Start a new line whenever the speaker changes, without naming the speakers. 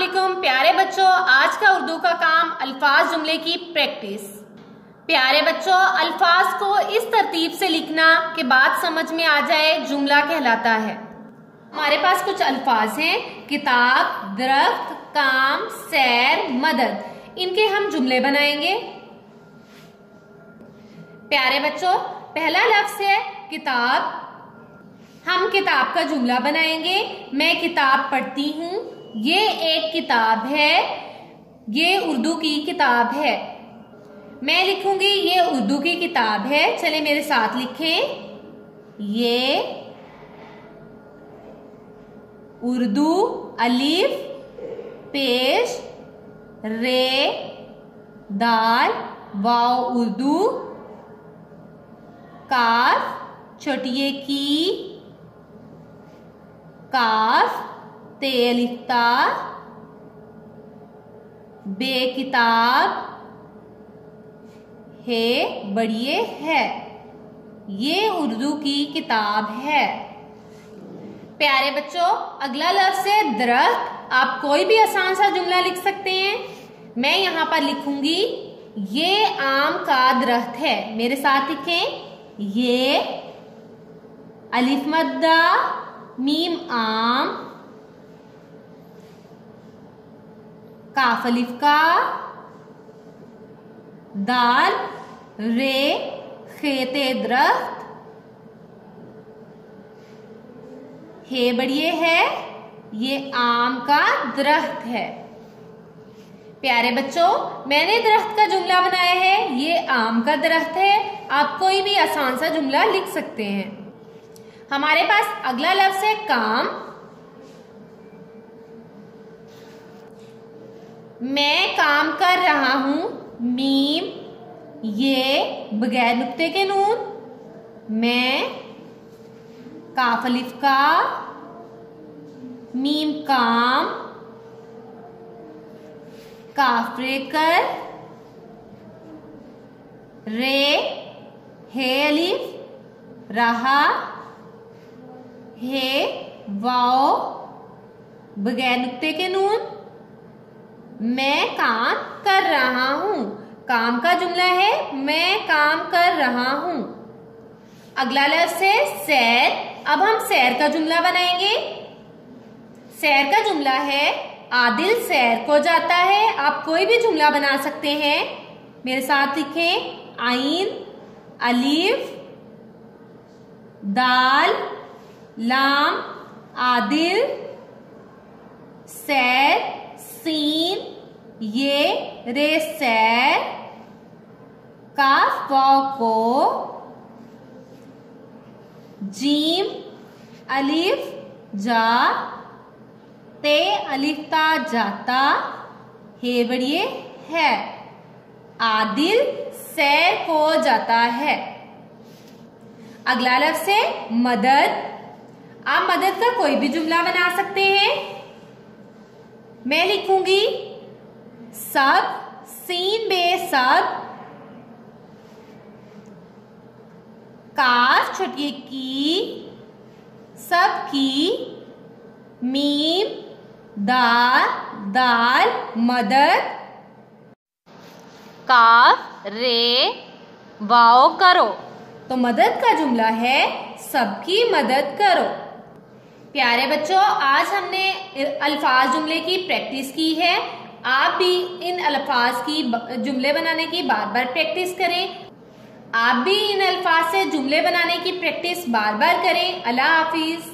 वालेकुम प्यारे बच्चों, आज का उर्दू का काम अल्फाज जुमले की प्रैक्टिस। प्यारे बच्चों, अल्फाज को इस तरतीब से लिखना कि बात समझ में आ जाए, जुमला कहलाता है। हमारे पास कुछ अल्फाज हैं, किताब, दरख्त, काम, सैर, मदद। इनके हम जुमले बनाएँगे। प्यारे बच्चों, पहला लफ्ज है किताब। हम किताब का जुमला बनाएँगे। मैं किताब पढ़ती हूँ। ये एक किताब है, ये उर्दू की किताब है। मैं लिखूँगी, ये उर्दू की किताब है। चले मेरे साथ लिखें। ये उर्दू अलीफ, पेश, रे, दाल वाव उर्दू, काफ छोटिए की, काफ तेलिफ्ता बेकिताब, है बड़िए है। ये उर्दू की किताब है। प्यारे बच्चों, अगला लफ्ज है दरख्त। आप कोई भी आसान सा जुमला लिख सकते हैं। मैं यहाँ पर लिखूँगी, ये आम का दरख्त है। मेरे साथ लिखें, ये अलिफ मद्दा, मीम आम काफलिफ का दाल, रे, खेते दरख्त। हे बढ़िए है, ये आम का दरख्त है। प्यारे बच्चों, मैंने दरख्त का जुमला बनाया है, ये आम का दरख्त है। आप कोई भी आसान सा जुमला लिख सकते हैं। हमारे पास अगला लफ्ज है काम। मैं काम कर रहा हूँ मीम, ये बगैर नुक्ते के नून। मैं काफलिफ का मीम काम काफरे कर रे, हे अलिफ, रहा, हे, वाओ, बगैर नुक्ते के नून। मैं काम कर रहा हूँ। काम का जुमला है, मैं काम कर रहा हूँ। अगला लफ्ज है सैर। अब हम सैर का जुमला बनाएँगे। सैर का जुमला है, आदिल सैर को जाता है। आप कोई भी जुमला बना सकते हैं। मेरे साथ लिखें, आइन, अलीफ, दाल, लाम, आदिल, सैर सीन ये रे सैर काफ को जीम अलिफ जा ते अलिफ्ता जाता हे बढ़िए है। आदिल सैर को जाता है। अगला लफ्ज है मदद। आप मदद का कोई भी जुमला बना सकते हैं। मैं लिखूँगी सब सीन बे सब कार छोटी की सब की मीम दाल दाल मदद। काफ रे वाओ करो। तो मदद का जुमला है सबकी मदद करो। प्यारे बच्चों आज हमने अल्फाज जुमले की प्रैक्टिस की है। आप भी इन अल्फाज की जुमले बनाने की बार बार प्रैक्टिस करें। आप भी इन अल्फाज से जुमले बनाने की प्रैक्टिस बार बार करें। अल्लाह हाफिज़।